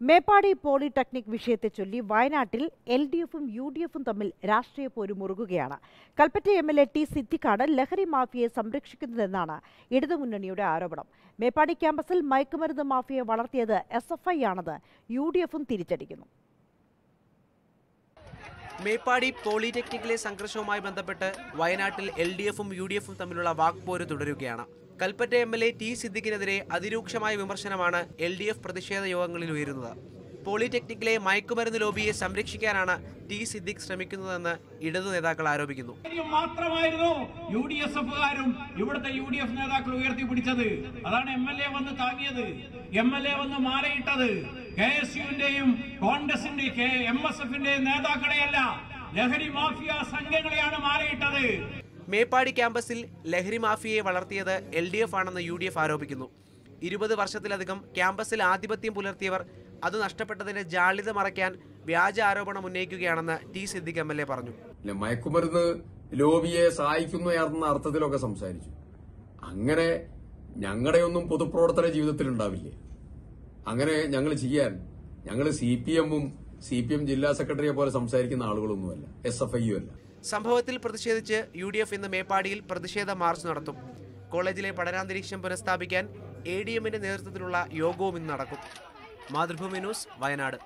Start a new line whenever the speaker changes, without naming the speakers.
Meppadi polytechnic വിഷയത്തെ ചൊല്ലി വയനാട്ടിൽ എൽ ഡി എഫും യു ഡി എഫും തമ്മിൽ രാഷ്ട്രീയ പോര് മുറുകുകയാണ്. Kalpetta M L A T സിദ്ദിഖാണ് ലഹരി മാഫിയയെ സംരക്ഷിക്കുന്നതെന്നാണ് ഇടതുമുന്നണിയുടെ ആരോപണം. മേപ്പാടി ക്യാമ്പസിൽ മയക്കുമരുന്ന് മാഫിയെ വളർത്തിയത് എസ് എഫ് ഐ ആണെന്ന് യു ഡി എഫും തിരിച്ചടിക്കുന്നു.
മേപ്പാടി പോളിടെക്നിക്കിലെ സംഘർഷവുമായി ബന്ധപ്പെട്ട് വയനാട്ടിൽ എൽ ഡി എഫും യു ഡി എഫും തമ്മിലുള്ള വാക്പോര് തുടരുകയാണ്. Kalpetta M L A T സിദ്ദിഖിനെതിരെ അതിരൂക്ഷമായ വിമർശനമാണ് എൽ ഡി എഫ് പ്രതിഷേധ യോഗങ്ങളിൽ ഉയരുന്നത്. പോളിടെക്നിക്കിലെ മയക്കുമരുന്ന് ലോബിയെ സംരക്ഷിക്കാനാണ് ടി സിദ്ദിഖ് ശ്രമിക്കുന്നതെന്ന് ഇടതു നേതാക്കൾ ആരോപിക്കുന്നു.
മാത്രമായിരുന്നു യു ഡി എസ് എഫുകാരും ഇവിടുത്തെ യു ഡി എഫ് നേതാക്കൾ ഉയർത്തിപ്പിടിച്ചത്. അതാണ് എം എൽ എ വന്ന് താങ്ങിയത്. എം എൽ എ വന്ന് മാലയിട്ടത്. കെ എസ് യുവിന്റെയും കോൺഗ്രസിന്റെയും എം എസ് എഫിന്റെയും നേതാക്കളെയല്ല. ലഹരി മാഫിയ സംഘങ്ങളെയാണ് മാലയിട്ടത്.
മേപ്പാടി ക്യാമ്പസിൽ ലഹരി മാഫിയയെ വളർത്തിയത് എൽ ഡി എഫ് ആണെന്ന് യു ഡി എഫ് ആരോപിക്കുന്നു. ഇരുപത് വർഷത്തിലധികം ക്യാമ്പസിൽ ആധിപത്യം പുലർത്തിയവർ അത് നഷ്ടപ്പെട്ടതിന്റെ ജാള്യത മറയ്ക്കാൻ വ്യാജ ആരോപണം ഉന്നയിക്കുകയാണെന്ന് T Siddique M L A പറഞ്ഞു.
മയക്കുമരുന്ന് ലോബിയെ സഹായിക്കുന്നു എന്ന അർത്ഥത്തിലൊക്കെ സംസാരിച്ചു. അങ്ങനെ ഞങ്ങളുടെയൊന്നും പൊതുപ്രവർത്തന ജീവിതത്തിൽ ഉണ്ടാവില്ലേ? അങ്ങനെ ഞങ്ങൾ ചെയ്യാൻ ഞങ്ങൾ സി പി എമ്മും സി പി എം ജില്ലാ സെക്രട്ടറിയെ പോലെ സംസാരിക്കുന്ന ആളുകളൊന്നുമല്ല എസ് എഫ് ഐയും അല്ല.
സംഭവത്തിൽ പ്രതിഷേധിച്ച് യു ഡി എഫ് ഇന്ന് മേപ്പാടിയിൽ പ്രതിഷേധ മാർച്ച് നടത്തും. കോളേജിലെ പഠനാന്തരീക്ഷം പുനഃസ്ഥാപിക്കാൻ എ ഡി എമ്മിന്റെ നേതൃത്വത്തിലുള്ള യോഗവും ഇന്ന് നടക്കും. മാതൃഭൂമി ന്യൂസ് വയനാട്